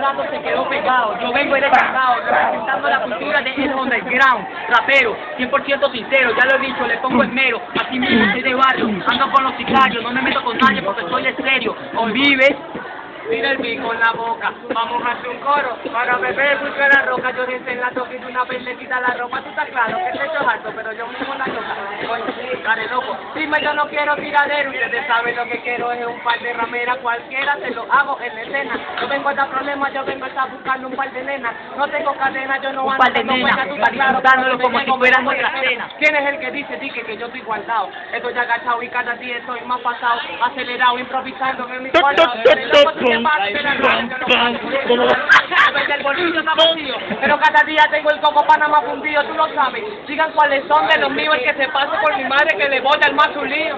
rato se quedó pegado. Yo vengo descargado, representando la cultura de el underground, rapero, 100% sincero, ya lo he dicho, le pongo esmero, así mismo soy de barrio, ando con los sicarios, no me meto con nadie porque soy de serio, convives. Mira el bico en la boca, vamos a hacer un coro. Para beber mucho la roca, yo dice en la toque y una vez le quita la ropa, tú estás claro que te echo alto, pero yo mismo la toca, coño, care loco, dime yo no quiero tiradero, ustedes saben lo que quiero es un par de rameras, cualquiera se lo hago en la escena, yo vengo a dar problemas, yo vengo a estar buscando un par de nenas, no tengo cadena, yo no Un ando par de nenas, tú estás claro, disfrutándolo que como me si llego fuera muy nuestra cena. ¿Quién es el que dice, dice que yo estoy guardado? Estoy agachado y cada día estoy más pasado, acelerado, improvisando en mi cuarto. El bolsillo está vacío, pero cada día tengo el coco panamá fundido, tú lo sabes. Digan cuáles son de los míos, el que se pase por mi madre, que le voy al más un lío.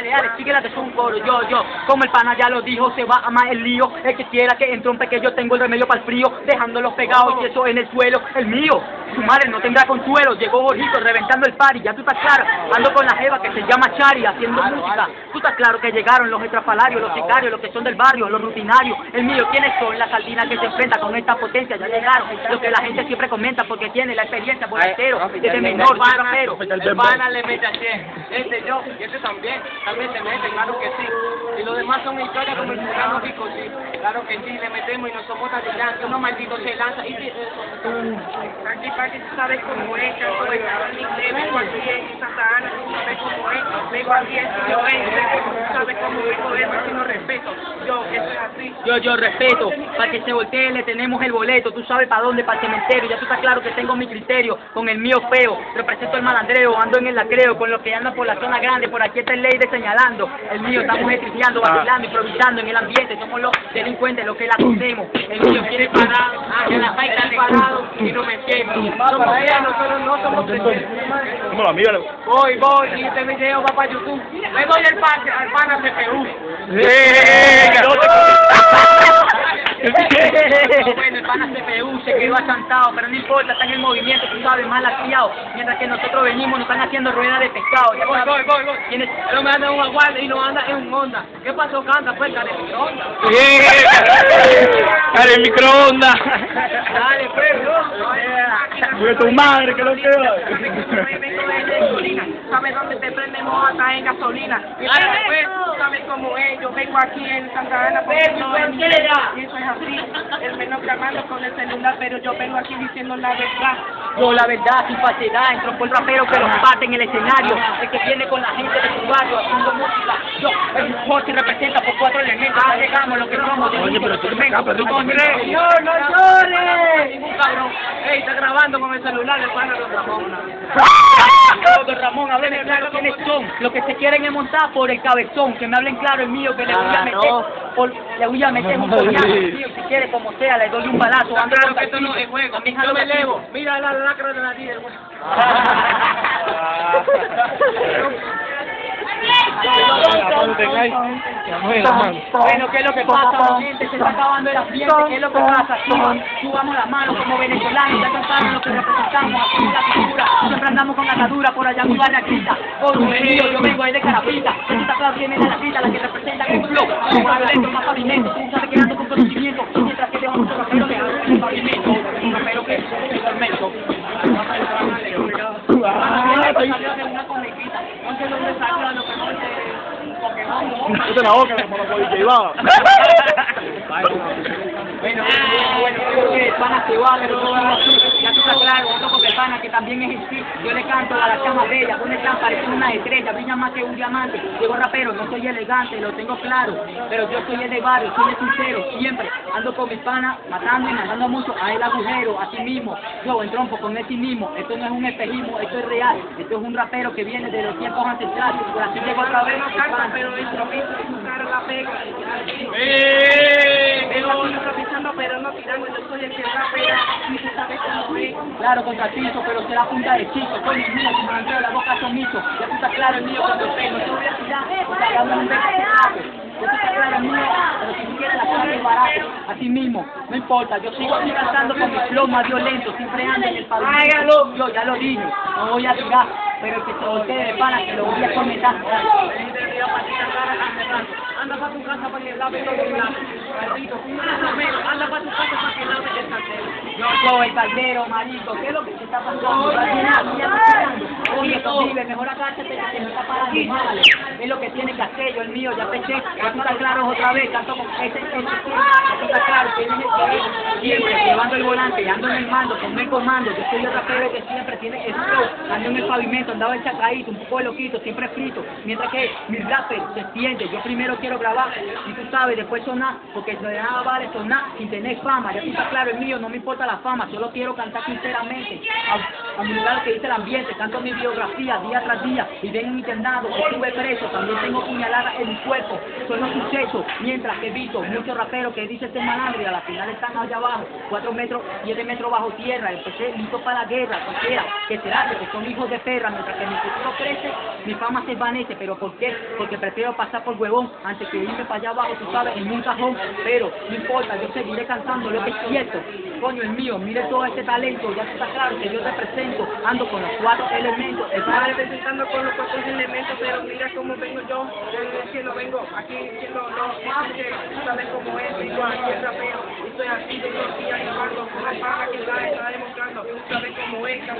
Dale, dale, síguela que es un coro, yo, yo, como el pana ya lo dijo, se va a más el lío, el que quiera que entre que yo tengo el remedio para el frío, dejándolos pegados y eso en el suelo, el mío, su madre no tendrá consuelo, llegó Jorgito reventando el party, ya tú estás claro, ando con la jeva que se llama Chari haciendo música, tú estás claro que llegaron los estrafalarios, los sicarios, los que son del barrio, los rutinarios, el mío, ¿quiénes son? La sardina que se enfrenta con esta potencia, ya llegaron, lo que la gente siempre comenta porque tiene la experiencia por entero, desde menor, soy pana, el pana le mete a 100, este yo y este también, claro que sí. Y los demás son historias como el. Claro que sí, le metemos y no somos tan brillantes, unos malditos se sí, Aquí para que tú sabes cómo es, tú sabes cómo es, vengo aquí en yo vengo, cómo vengo, no respeto, yo, eso es así. Yo, yo respeto, para que se voltee le tenemos el boleto, tú sabes para dónde, para el cementerio, ya tú estás claro que tengo mi criterio, con el mío feo, represento el malandreo, ando en el lacreo, con los que andan por la zona grande, por aquí está el ley de señalando, el mío estamos estripeando, vacilando, improvisando en el ambiente, somos los delincuentes, los que la hacemos, el mío quiere parar, que la falta de parado y no me quemo, somos feos, nosotros no somos mía. Voy, voy, y este video va para YouTube, le doy el pase al pana CPU. ¡Eh! bueno, el pana CPU se quedó achantado, pero no importa, está en el movimiento, tú sabes, mal afiado. Mientras que nosotros venimos, nos están haciendo rueda de pescado. Ya Voy, voy, voy, voy. Pero me anda un aguante y no anda en un Honda. ¿Qué pasó, canta? Pues, cara microondas. ¡Dale, el microondas! Dale, pues, bro. ¡Fue tu madre, que lo que Vengo de gasolina. ¿Sabes dónde te prendemos hasta en gasolina? Y dale, pues, tú sabes cómo es. Yo vengo aquí en Santa Ana porque no es mi- Y eso es así. El menor llamando con el celular, pero yo vengo aquí diciendo la verdad. Yo, la verdad, sin falsedad, entro por rapero que los parte en el escenario. El que viene con la gente de su barrio haciendo música. Yo, el Jorge representa por cuatro elementos. Ya llegamos lo que somos. Oye, pero tú me instrumento. escapas, tú. ¡No, no llores! Ningún cabrón. Ey, está grabando con el celular, el pana lo grabó una vez. Don Ramón, háblenme claro quiénes son. Los que se quieren es montar por el cabezón. Que me hablen claro el mío, que le voy a meter. Por, le voy a meter un coñazo. Mío, si quiere, como sea, le doy un balazo. Está Ando claro que esto no es juego. También Yo me elevo. Mira la lacra de la tía. Bueno, ¿qué es lo que pasa, gente? Se está acabando el ambiente. ¿Qué es lo que pasa? Subamos la mano como venezolanos. Ya cantaron lo que representamos. La cultura. Siempre andamos con atadura por allá, mi barra grita. Oh, Dios mío, yo vengo ahí de carapita. Está claro, viene de la grita, la que representa el flow. Como violento, más pavimento. Tú sabes que ando con conocimiento. Mientras que mucho rapero el pavimento. Un rapero que es un tormento. De comiquita. No dónde salió lo que no es Pokémon, ¿no? Es la boca, como policía iba. Bueno, bueno, creo que el pana se va, pero todo así. Ya tú estás claro, otro el pana que también es sí. Yo le canto a la chama bella, pone tan parece una estrella, brilla más que un diamante. Llego rapero, no soy elegante, lo tengo claro, pero yo soy el de barrio, soy el sincero, siempre con mis panas, matando y mandando mucho a el agujero, así mismo. Yo en trompo con ese mismo, esto no es un espejismo, esto es real, esto es un rapero que viene de los tiempos ancestrales, por así llego otra vez, No canta, pero y su cara la pega. ¡Eh! Pero no tirando. Yo soy el que rapea y tú sabes cómo es. Claro, contra el piso, pero será punta de chico. Con mis míos, como la boca son miso. Ya tú estás claro el mío cuando no te voy a tirar. O sea, hagamos un beso Ya tú estás claro el mío, pero si tú quieres la cara es barato. Así mismo, no importa. Yo sigo aquí cantando con mi flow más violento. Siempre ando en el pavimento. Yo ya lo dije, no voy a tirar. Pero que se voltee de pana, que lo voy a comentar. Anda para tu casa para que lave todo el Romero, anda para tu casa para que lave el caldero. Yo soy el caldero, marico. ¿Qué es lo que te está pasando? ¿Estás bien? ¿Ya te está? Oye, posible, mejor agáchate que se me está parando. Mándale. Es lo que tiene que hacer. Yo el mío, ya peché. Ya tú estás claro otra vez. Tanto con ese, ese, ese. Ya tú estás claro. Siempre llevando el volante, ando en el mando, con el comando. Yo soy el rapero que siempre tiene el. Ando en el pavimento, andaba el chacadito, un poco de loquito, siempre frito. Mientras que mi rapper se extiende. Yo primero quiero grabar. Y tú sabes, después sonar. Porque de nada vale sonar sin tener fama. Ya tú estás claro, el mío, no me importa la fama. Solo quiero cantar sinceramente. A, a mi lugar que dice el ambiente. Canto mi biografía día tras día. Y ven internado, estuve preso. También tengo puñaladas en mi cuerpo. Son los sucesos. Mientras que visto muchos raperos que dicen este malandro y a la final están allá abajo. Cuatro metros, siete metros bajo tierra. Empecé listo para la guerra. Cualquiera que será que son hijos de perra. Mientras que mi futuro crece, mi fama se desvanece. ¿Pero por qué? Porque prefiero pasar por huevón antes que irme para allá abajo, tú sabes, en un cajón. Pero no importa, yo seguiré cantando lo que es cierto. Coño, el mío, mire todo este talento. Ya está claro que yo te presento. Ando con los cuatro elementos. El Estaba representando con los cuatro elementos, pero mira cómo vengo yo. Yo en el cielo vengo aquí diciendo, no, sabes cómo es, vengo aquí. Y estoy aquí de los una paja que está demostrando que.